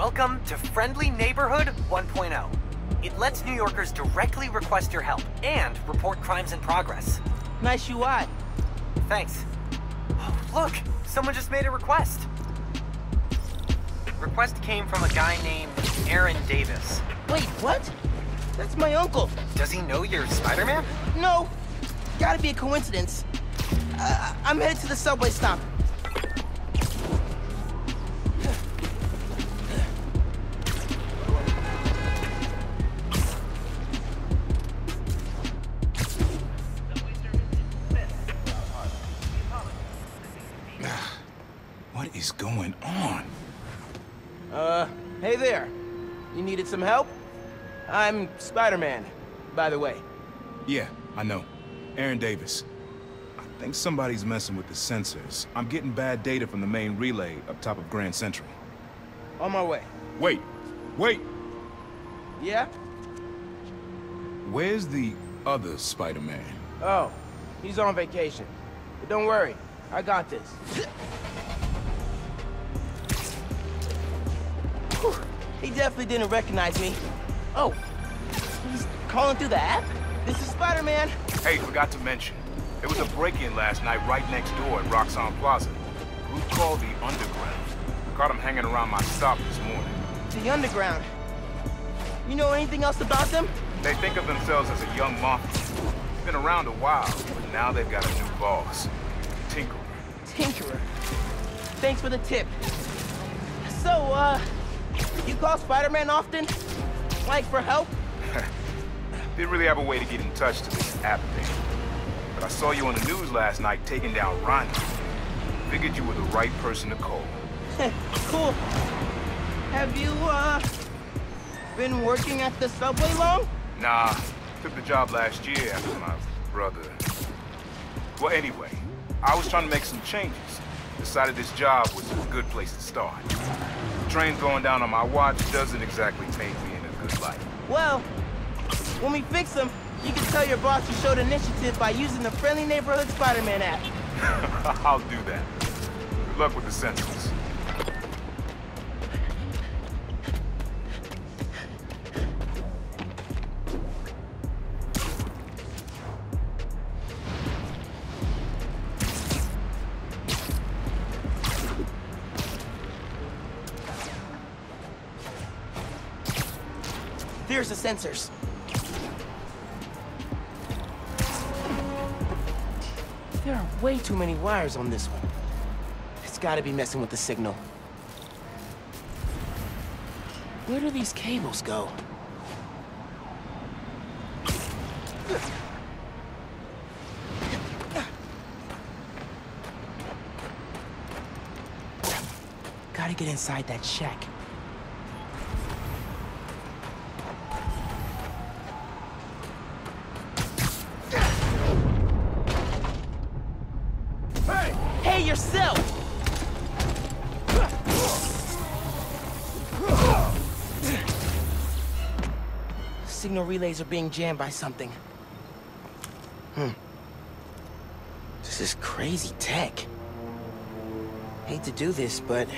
Welcome to Friendly Neighborhood 1.0. It lets New Yorkers directly request your help and report crimes in progress. Nice UI. Thanks. Oh, look, someone just made a request. Request came from a guy named Aaron Davis. Wait, what? That's my uncle. Does he know you're Spider-Man? No, gotta be a coincidence. Uh, I'm headed to the subway stop. What is going on? Uh, hey there. You needed some help? I'm Spider-Man, by the way. Yeah, I know. Aaron Davis. I think somebody's messing with the sensors. I'm getting bad data from the main relay up top of Grand Central. On my way. Wait! Wait! Yeah? Where's the other Spider-Man? Oh, he's on vacation. But don't worry, I got this. Whew, He definitely didn't recognize me. Oh, he's calling through the app? This is Spider-Man. Hey, forgot to mention. There was a break-in last night right next door at Roxxon Plaza. Group called the Underground. Caught him hanging around my stop this morning. The Underground. You know anything else about them? They think of themselves as a young mafia. Been around a while, but now they've got a new boss. Tinkerer. Tinkerer. Thanks for the tip. So, uh, you call Spider-Man often? Like for help? Didn't really have a way to get in touch to this app thing. But I saw you on the news last night taking down Ronnie. Figured you were the right person to call. cool. Have you, uh, been working at the subway long? Nah, took the job last year after my brother. Well, anyway, I was trying to make some changes. Decided this job was a good place to start. Trains going down on my watch doesn't exactly paint me in a good light. Well, when we fix them, you can tell your boss you showed initiative by using the Friendly Neighborhood Spider-Man app. I'll do that. Good luck with the sensors. There's the sensors. There are way too many wires on this one. It's gotta be messing with the signal. Where do these cables go? Gotta get inside that shack. Yourself! Signal relays are being jammed by something. Hmm. This is crazy tech. Hate to do this, but...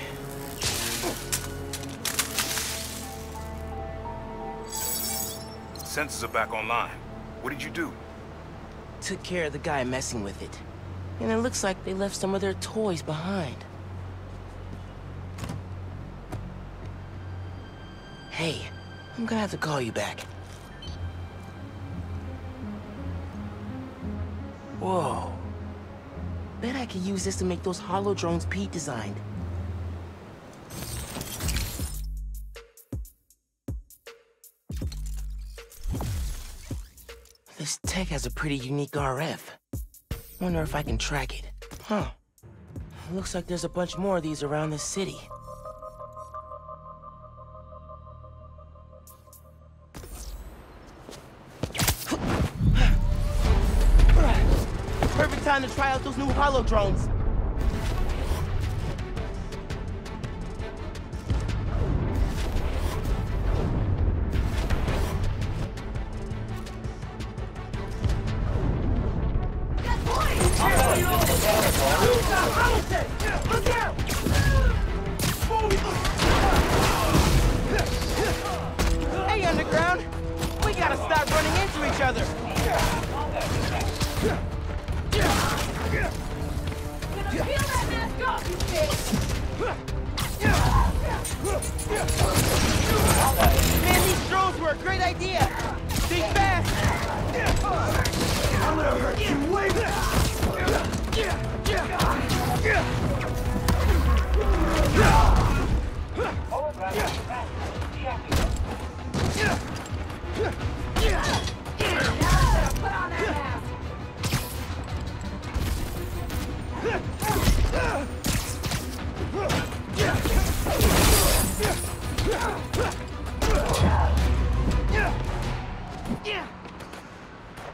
Sensors are back online. What did you do? Took care of the guy messing with it. And it looks like they left some of their toys behind. Hey, I'm gonna have to call you back. Whoa. Bet I could use this to make those holo drones Pete designed. This tech has a pretty unique RF. Wonder if I can track it. Huh. Looks like there's a bunch more of these around the city. Perfect time to try out those new holo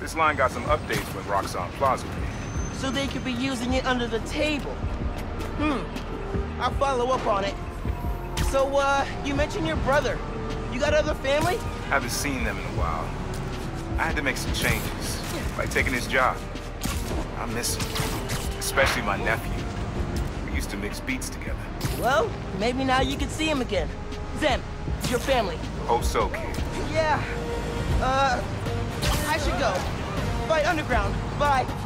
This line got some updates when Roxxon Plaza came. So they could be using it under the table. Hmm. I'll follow up on it. So, uh, you mentioned your brother. You got other family? Haven't seen them in a while. I had to make some changes, like taking his job. I miss him, especially my nephew. We used to mix beats together. Well, maybe now you can see him again. Zem, your family. Hope so, kid. Yeah. Uh, should go. Bye, Underground. Bye.